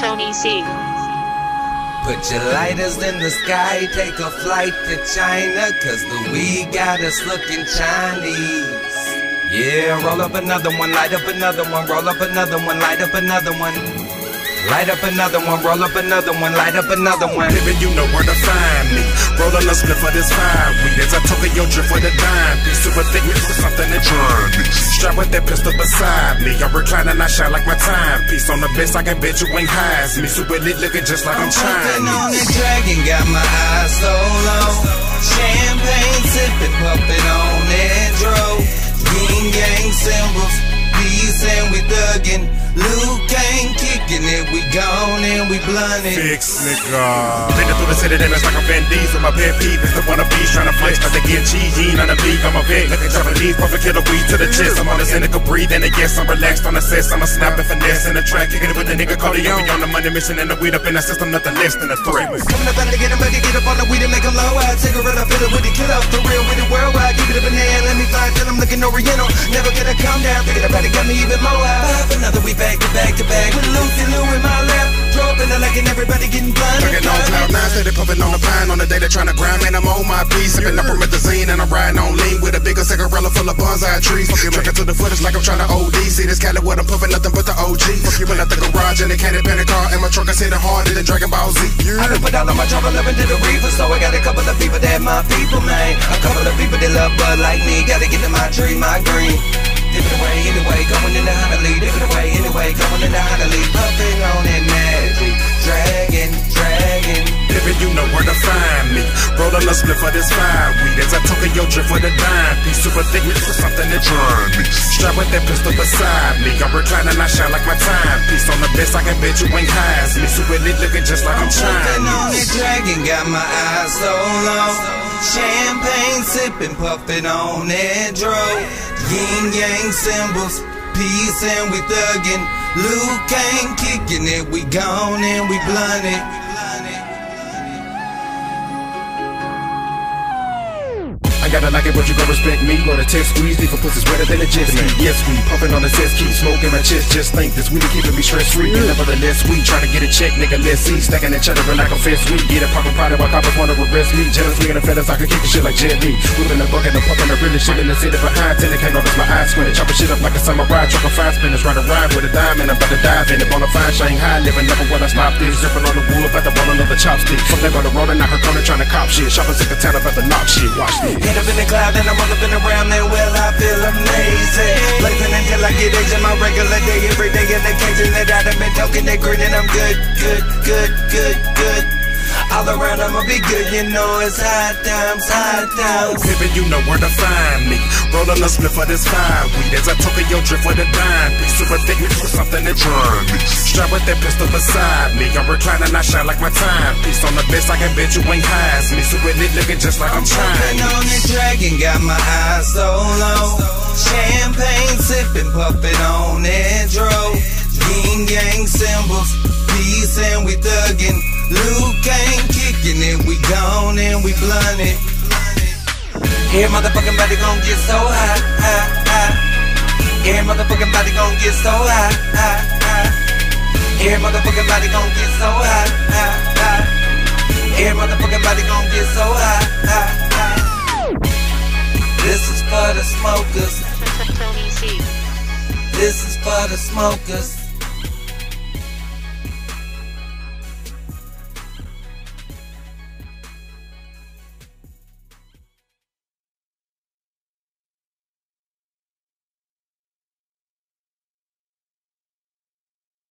Tony C. Put your lighters in the sky, take a flight to China, cause the weed got us looking Chinese. Yeah, roll up another one, light up another one, roll up another one, light up another one. Light up another one, roll up another one, light up another one. Baby, you know where to find me. Rolling a split for this fine weed. As I Tokyo drip with a dime piece. Super thick mix with something to try me. Strap with that pistol beside me. I'm reclining, I shine like my timepiece. On the best, I can bet you ain't high as me. Super lit looking just like I'm, I'm puffing on that dragon, got my eyes so thuggin'. Luke ain't kicking it, we gone and we blunted. Fix nigga. Taking through the city, then it's like a Vin Diesel. My pet peeve is the one of bees trying to flex. Try to get cheese, ain't on the beat. I'm a vet. Looking Japanese, puffin' killer weed to the chest. I'm on the cynical breathe, and I guess I'm relaxed on the cess. I'm a snap and finesse in the track. Kicking it with the nigga Corleone. On the money mission and the weed up in the system, nothing less than a threat. Coming up out to get him, get up on the weed and make him low. I take a run, I fill it with the killer. For real, with the worldwide. Give it up in the air, let me till I'm looking oriental. Never gonna come down, thinking about it, got me even more. I have another weed back to back to back. With Lucy Liu in my lap. Dropping the like and everybody getting blinded. On cloud nine, steady pumping on the pine on the day they're trying to grind. Man, I'm on my piece. Sipping up from methazine and I'm riding on lean with a bigger cigarella full of bonsai trees. Drinking to the footage like I'm trying to OD. See this Cali what I'm puffing, nothing but the OG. Fuck you in the garage and the candy panic car. And my truck is hitting hard in the Dragon Ball Z. I done put all of my trouble up into the reefer, so I got a couple of people that my people, man. A couple of people that love Bud like me. Gotta get to my dream, my green. Dip it away anyway, going into Honolulu. Dip it away anyway, going into Honolulu. You know where to find me. Rolling a split for this fine weed. As I Tokyo drip with a dime piece. Super thick with something to try me. Strap with that pistol beside me. I'm reclining, I shine like my timepiece. On the best, I can bet you ain't high as me. Super lit looking just like I'm Puffing on that dragon, got my eyes so low. Champagne sipping, puffing on that dro. Yin yang symbols, peace and we thuggin'. Luke ain't kicking it, we gone and we blunted. Gotta like it, but you gon' respect me. Gonna test squeeze, leave for pussies wetter than a jet ski. Yes, we puffin' on the test keep smoking my chest. Just think this weed keeping me stress free. Nevertheless, we trying to get a check, nigga. Let's see. Stacking that cheddar like a fast weed. Get it poppin' pride while coppers wanna arrest me. Jealous me and the feathers, I can keep the shit like Jet Li. Whipping the bucket, I'm pumping the really shit in the city behind. Till it can't notice my eyes squinting. Chopping shit up like a samurai. Truckin' five spinners, ride a ride with a diamond. I'm about to dive in it. On a fine Shanghai, living never will I stop this. Dripping on the wood, about to roll another chopstick. Fuck that, go to rolling out her corner trying to cop shit. Shopping sick of town, about to knock shit. Watch this. Up in the cloud and I'm all up and around there. Well, I feel amazing. Blazing until I get aged my regular day. Every day in the occasion that I've been talking, they grinning. I'm good, good, good, good, good. All around, I'ma be good. You know it's high times, high times. Baby, you know where to find me. Rolling a split for this fine weed. As I Tokyo drip with a dime piece. Super thick mix with something to try me. Strap with that pistol beside me. I'm reclining, I shine like my timepiece. On the best, I can bet you ain't high as me. Super lit looking just like I'm trying. on the dragon, got my eyes so low. Champagne sipping, puffing on that dro. Yin yang symbols, peace and we thuggin'. Gone and we blunted. Here motherfucking body gon' get so high, high, high. Here motherfucking body gon' get so high, high, high. Here motherfucking body gon' get so high, high, high. Here motherfucking body gon' get so high, high, high. This is for the smokers. This is for the smokers.